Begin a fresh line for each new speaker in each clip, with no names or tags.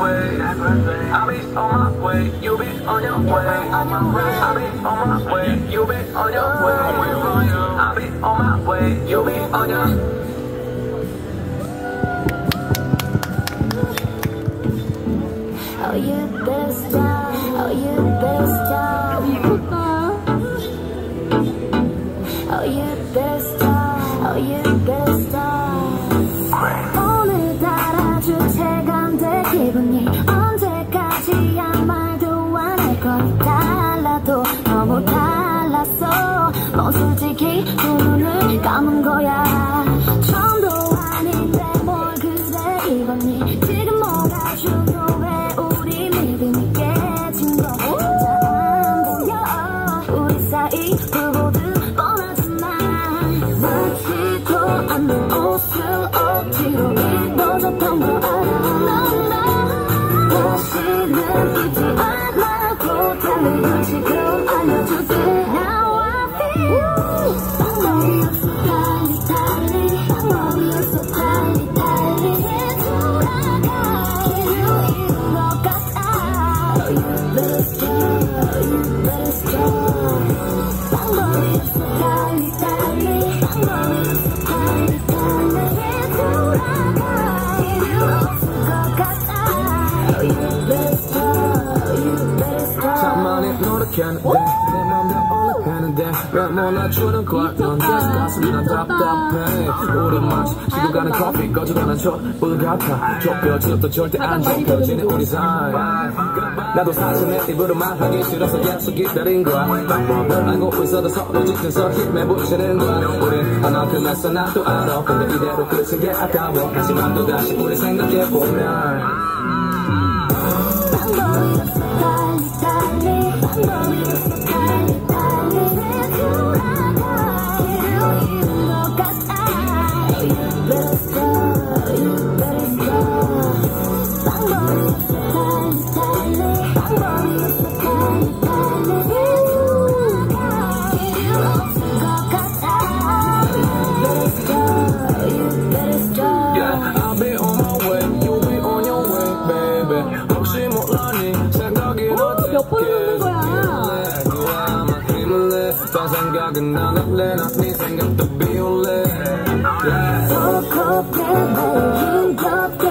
way. I'll be on my way, you be on your way. I'll be on my way, you be on your way.
감은 거야. 처음도 아닌데 뭘 그래 이거니. 지금 뭐가 중요해 우리 믿음이 깨진 거. 진짜 안 보여. 우리 사이 불보듯 뻔하지만 맞지도 않는 옷을 억지로 입어줬던 거 알아? 다시는 입지 않아도 달리 지금 알려줄게 Now I feel
노력했는데 내 맘대로 올라가는데 왜 몰라주는 거야 넌 계속 가슴이 난 답답해 마치 시고 가는 커피 꺼져가는 촛불 같아 좁혀져도 절대 안 좁혀지는 우리 사이. 나도 사실 내 입으로만 하기 싫어서 계속 기다린 거야. 방법을 알고 있어도 서로 지쳐서 힘내보시는 거야. 우린 하나큼 했어 나도 알아. 근데 이대로 끝은 게 아까워. 하지만 또다시 우리 생각해보면.
방법이 길을 잃
몇번 읽
딴 생각은 안 할래. 난네 생각도 비울래. Yeah.
속 매일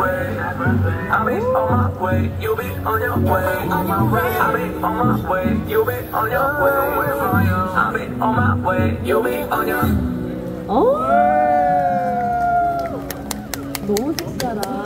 I'll be on my way, you'll be on your way. I'll be on my way, you'll be on your way. I'll be on my way, you'll be on your
어? 너무 섹시하다.